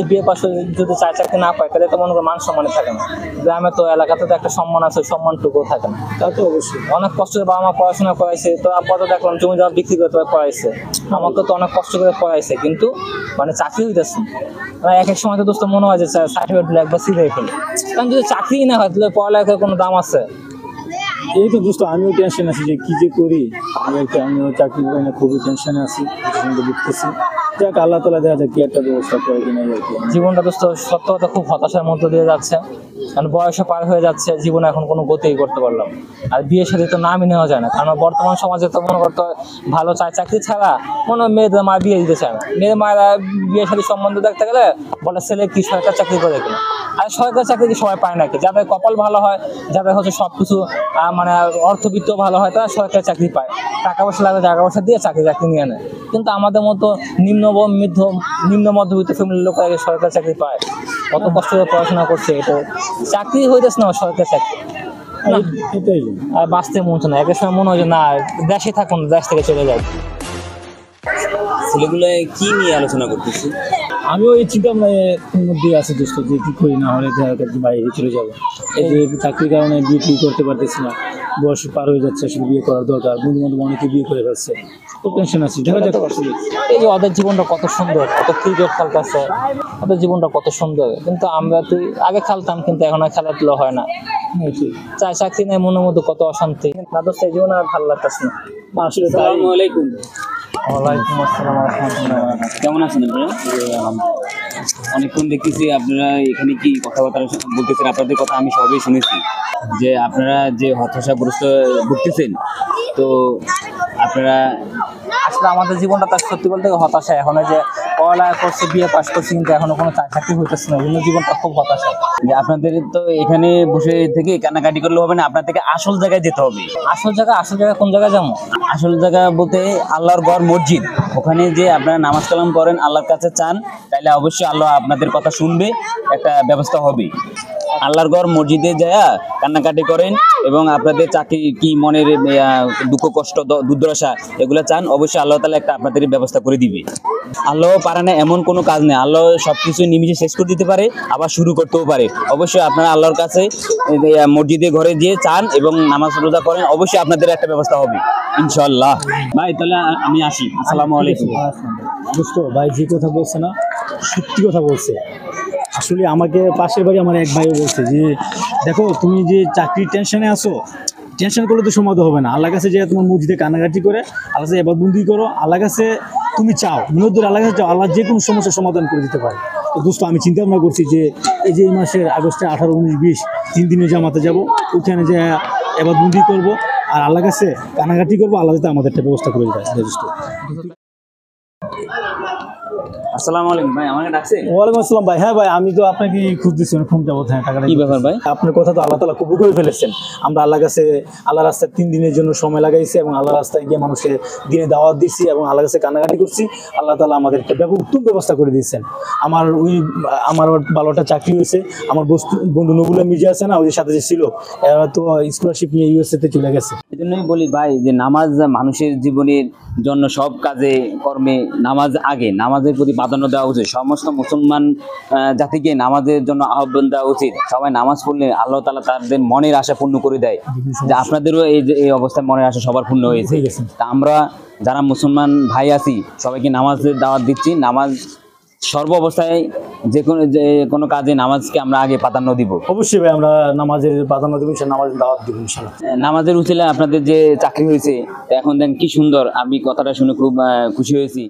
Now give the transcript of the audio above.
করতে বিয়ে পাশে যদি চার চাকরি না পায় তাহলে তো মনে করো মান সম্মানে থাকে না। গ্রামে তো এলাকাতে তো একটা সম্মান আছে সম্মানটুকুও থাকে না। তা তো অবশ্যই। অনেক কষ্ট করে বাবা মা পড়াশোনা করাইছে তো আপাতত দেখলাম জমি জমা বিক্রি করে তবে পড়াইছে। আমাকে তো অনেক কষ্ট করে পড়াইছে কিন্তু মানে চাকরি হইতেছে না। মানে এক এক সময় তো দোস্ত মনে হয় যে সার্টিফিকেট একবার সিধে ফেলে। কারণ যদি চাকরি না হয় তাহলে পড়ালেখার কোনো দাম আছে? এই তো দোস্ত আমিও টেনশন আছি যে কি যে করি। আমি আমিও চাকরি করি না খুবই টেনশনে আছি দেখতেছি যাক, আল্লাহ তালা দেখা যাক কি একটা ব্যবস্থা করে কিনা জীবনটা দোস্ত, সত্য কথা, খুব হতাশার মধ্যে দিয়ে যাচ্ছে। কারণ বয়সে পার হয়ে যাচ্ছে, জীবনে এখন কোনো গতিই করতে পারলাম আর বিয়ে সাথে তো নামই নেওয়া যায় না, কারণ বর্তমান সমাজে তো মনে করতে ভালো চায়, চাকরি ছাড়া কোনো মেয়েদের মা বিয়ে দিতে চায় না। মেয়ের মায়েরা বিয়ের সাথে সম্বন্ধ দেখতে গেলে বলে, ছেলে কি সরকার চাকরি করে কিনা? আর সরকারি চাকরি কি সবাই পায় নাকি যাদের কপাল ভালো হয় যাদের হচ্ছে সব কিছু মানে অর্থবিত্ত ভালো হয় তারা সরকারি চাকরি পায়। টাকা পয়সা লাগে টাকা পয়সা দিয়ে চাকরি চাকরি নিয়ে নেয়। কিন্তু আমাদের মতো নিম্ন মধ্য নিম্ন মধ্যবিত্ত ফ্যামিলির লোক আগে সরকারি চাকরি পায়। কত কষ্ট করে পড়াশোনা করছে এটা চাকরি হইতেছে না সরকারি চাকরি। আর বাঁচতে মন না। একের সময় মনে হয় যে না দেশে থাকুন দেশ থেকে চলে যায় ছেলেগুলো কি নিয়ে আলোচনা করতেছি? আমিও এই চিন্তা ভাবনার মধ্যে আছি দোস্ত যে কি করি না হলে দেখা যাচ্ছে বাইরে চলে যাব। এই যে চাকরির কারণে বিয়ে টিয়ে করতে পারতেছি না বয়স পার হয়ে যাচ্ছে আসলে বিয়ে করার দরকার বন্ধু বান্ধব অনেকে বিয়ে করে ফেলছে খুব টেনশন আছে দেখা যাক। আসলে এই যে ওদের জীবনটা কত সুন্দর কত ক্রিকেট খেলতেছে ওদের জীবনটা কত সুন্দর কিন্তু আমরা তুই আগে খেলতাম কিন্তু এখন আর খেলাধুলো হয় না। চা চাকরি নেই মনের মধ্যে কত অশান্তি। না দোস্ত এই জীবন আর ভালো লাগতেছে না। না, আসসালামু আলাইকুম। ওয়ালাইকুম আসসালাম রহমতুল্লাহ। কেমন আছেন আপনারা? অনেকক্ষণ দেখতেছি আপনারা এখানে কি কথাবার্তা বলতেছেন আপনাদের কথা আমি সবই শুনেছি। যে আপনারা যে হতাশাগ্রস্ত ভুগতেছেন তো আপনারা আসলে আমাদের জীবনটা তার সত্যি বলতে হতাশা। এখন যে পড়ালেখা করছে বিয়ে পাস করছে কিন্তু এখনও কোনো চাকরি হইতেছে না। বিভিন্ন জন্য জীবনটা খুব হতাশা। যে আপনাদের তো এখানে বসে থেকে কান্নাকাটি করলে হবে না আপনার থেকে আসল জায়গায় যেতে হবে। আসল জায়গা আসল জায়গা কোন জায়গায় যাব? আসল জায়গা বলতে আল্লাহর গড় মসজিদ। ওখানে যে আপনারা নামাজ কালাম করেন আল্লাহর কাছে চান তাহলে অবশ্যই আল্লাহ আপনাদের কথা শুনবে একটা ব্যবস্থা হবে। আল্লাহর গড় মসজিদে যায় কান্নাকাটি করেন এবং আপনাদের চাকরি কি মনের দুঃখ, কষ্ট দুর্দশা এগুলো চান, অবশ্যই আল্লাহ তালা একটা আপনাদের ব্যবস্থা করে দিবে। আল্লাহ পারে না এমন কোনো কাজ নেই। আল্লাহ সব কিছু নিমিশে শেষ করে দিতে পারে, আবার শুরু করতেও পারে। অবশ্যই আপনারা আল্লাহর কাছে মসজিদে, ঘরে গিয়ে চান এবং নামাজ রোজা করেন, অবশ্যই আপনাদের একটা ব্যবস্থা হবে ইনশাল্লাহ ভাই, তাহলে আমি আসি। আসসালামু আলাইকুম। ভাই যে কথা বলছে না, সত্যি কথা বলছে। আসলে আমাকে পাশের বাড়ি আমার এক ভাইও বলছে যে, দেখো, তুমি যে চাকরির টেনশনে আছো টেনশন করলে তো সমাধান হবে না। আল্লাহ কাছে যে তোমার মসজিদে কান্নাকাটি করে আল্লাহ এবার বন্দি করো। আল্লাহ কাছে তুমি চাও নিয়ত ধরে আল্লাহ কাছে চাও, আল্লাহ যে কোনো সমস্যার সমাধান করে দিতে পারে। তো দোস্ত, আমি চিন্তা ভাবনা করছি যে, এই যে এই মাসের আগস্টে আঠারো, উনিশ, বিশ, তিন দিনে জামাতে যাব ওখানে যে এবার বন্দি করব আর আল্লাহ কাছে কানাকাটি করব, আল্লাহ যাতে আমাদের একটা ব্যবস্থা করে দেয়। দোস্ত। আসসালামু আলাইকুম ভাই আমাকে ডাকছেন? ওয়ালাইকুম আসসালাম ভাই। হ্যাঁ ভাই আমি তো আপনাকে খুঁজতেছি ফোন যাব হ্যাঁ টাকাটা কি ব্যাপার ভাই? আপনার কথা তো আল্লাহ তালা কবুল করে ফেলেছেন। আমরা আল্লাহ কাছে আল্লাহ রাস্তায় তিন দিনের জন্য সময় লাগাইছি এবং আল্লাহ রাস্তায় গিয়ে মানুষকে দিনে দাওয়াত দিচ্ছি এবং আল্লাহ কাছে কান্নাকাটি করছি। আল্লাহ তালা আমাদের ব্যাপক উত্তম ব্যবস্থা করে দিয়েছেন। আমার ওই আমার চাকরি হয়েছে আমার বন্ধু নবুল্লা মির্জা আছে না ওদের সাথে যে ছিল এরা তো স্কলারশিপ নিয়ে ইউএসএ তে চলে গেছে। এই জন্যই বলি ভাই যে নামাজ মানুষের জীবনের জন্য সব কাজে কর্মে নামাজ আগে নামাজের প্রতি প্রাধান্য দেওয়া উচিত। সমস্ত মুসলমান জাতিকে নামাজের জন্য আহ্বান দেওয়া উচিত। সবাই নামাজ পড়লে আল্লাহ তালা তাদের মনের আশা পূর্ণ করে দেয়। যে আপনাদেরও এই যে এই অবস্থায় মনের আশা সবার পূর্ণ হয়েছে। তা আমরা যারা মুসলমান ভাই আছি সবাইকে নামাজের দাওয়াত দিচ্ছি। নামাজ সর্ব অবস্থায় যে কোনো যে কোনো কাজে নামাজকে আমরা আগে প্রাধান্য দিব। অবশ্যই ভাই আমরা নামাজের প্রাধান্য দেবো সে নামাজের দাওয়াত দেবো নামাজের উচিলে আপনাদের যে চাকরি হয়েছে এখন দেখেন কি সুন্দর। আমি কথাটা শুনে খুব খুশি হয়েছি।